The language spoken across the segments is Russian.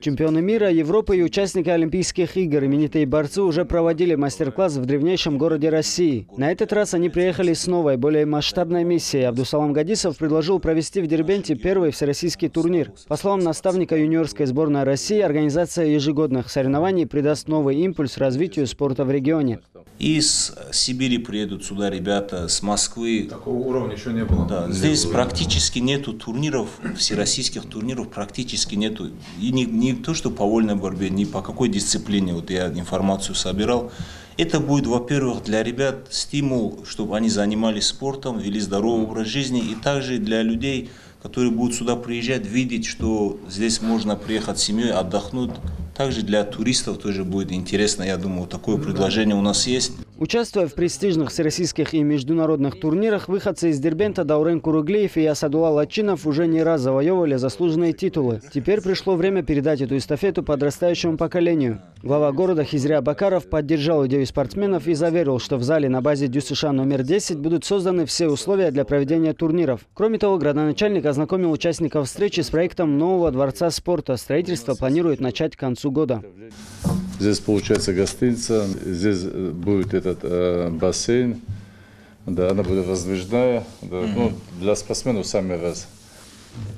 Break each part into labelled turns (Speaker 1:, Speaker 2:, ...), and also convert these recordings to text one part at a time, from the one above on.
Speaker 1: Чемпионы мира, Европы и участники Олимпийских игр, именитые борцы, уже проводили мастер-класс в древнейшем городе России. На этот раз они приехали с новой, более масштабной миссией. Абдусалам Гадисов предложил провести в Дербенте первый всероссийский турнир. По словам наставника юниорской сборной России, организация ежегодных соревнований придаст новый импульс развитию спорта в регионе.
Speaker 2: Из Сибири приедут сюда ребята, с Москвы.
Speaker 3: Такого уровня еще не было.
Speaker 2: Да, здесь практически нету турниров, всероссийских турниров практически нету. И не, не то, что по вольной борьбе, ни по какой дисциплине, вот я информацию собирал. Это будет, во-первых, для ребят стимул, чтобы они занимались спортом, вели здоровый образ жизни, и также для людей, которые будут сюда приезжать, видеть, что здесь можно приехать с семьей, отдохнуть. Также для туристов тоже будет интересно, я думаю, такое предложение у нас есть.
Speaker 1: Участвуя в престижных всероссийских и международных турнирах, выходцы из Дербента Даурен Куруглеев и Асадула Лачинов уже не раз завоевывали заслуженные титулы. Теперь пришло время передать эту эстафету подрастающему поколению. Глава города Хизря Бакаров поддержал идею спортсменов и заверил, что в зале на базе ДЮСШ номер 10 будут созданы все условия для проведения турниров. Кроме того, градоначальник ознакомил участников встречи с проектом нового дворца спорта. Строительство планирует начать к концу года.
Speaker 4: Здесь получается гостиница, здесь будет этот э, бассейн, да, она будет раздвижная, да, ну, для спортсменов самый раз.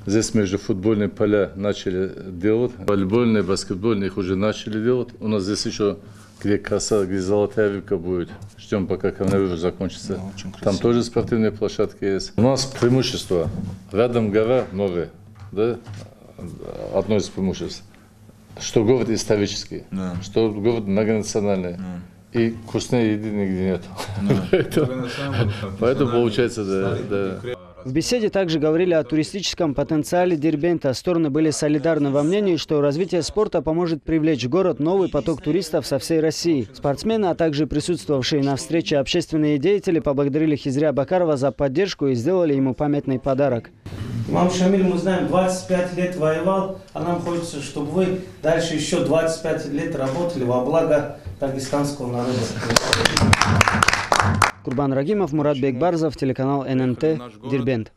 Speaker 4: Здесь между футбольные поля начали делать, волейбольные, баскетбольные их уже начали делать. У нас здесь еще где краса, где золотая рыбка будет. Ждем, пока коронавирус закончится.
Speaker 2: Да, очень красиво.
Speaker 4: Там тоже спортивные площадки есть. У нас преимущество. Рядом гора новая, да, одно из преимуществ. Что город исторический,
Speaker 2: Да.
Speaker 4: что город многонациональный. И вкусной еды нигде нет. Поэтому, поэтому получается, да, да.
Speaker 1: В беседе также говорили о туристическом потенциале Дербента. Стороны были солидарны во мнении, что развитие спорта поможет привлечь в город новый поток туристов со всей России. Спортсмены, а также присутствовавшие на встрече общественные деятели поблагодарили Хизря Бакарова за поддержку и сделали ему памятный подарок.
Speaker 5: Имам Шамиль, мы знаем, 25 лет воевал, а нам хочется, чтобы вы дальше еще 25 лет работали во благо дагестанского народа.
Speaker 1: Курбан Рагимов, Мурат Бекбарзов, телеканал ННТ, Дербент.